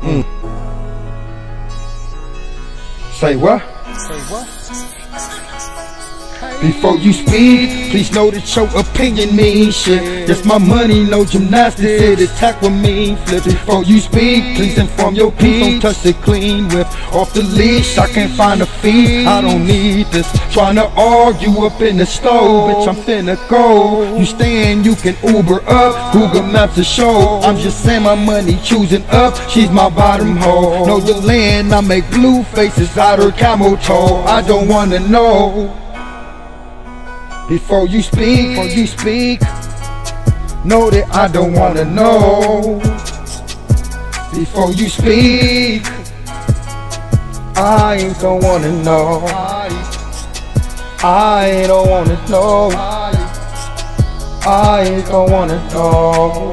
Mm. Say what? Say what? Before you speak, please know that your opinion means shit. That's my money, no gymnastics. It attack with me. Flip before you speak, please inform your peace. Don't touch the clean whip off the leash. I can't find a feed. I don't need this. Trying to argue up in the stove, bitch. I'm finna go. You staying, you can Uber up. Google Maps to show. I'm just saying my money choosing up. She's my bottom hole. No delaying, I make blue faces out her camel toe. I don't wanna know. Before you speak, before you speak, know that I don't wanna know. Before you speak, I ain't don't wanna know. I ain't don't wanna know. I ain't don't wanna know.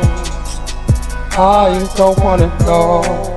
I don't wanna know.